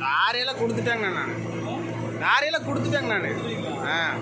லாரியெல்லாம் கொடுத்துட்டேங்கண்ணா நான். லாரியெல்லாம் கொடுத்துட்டேங்கண்ணா நான். ஆ.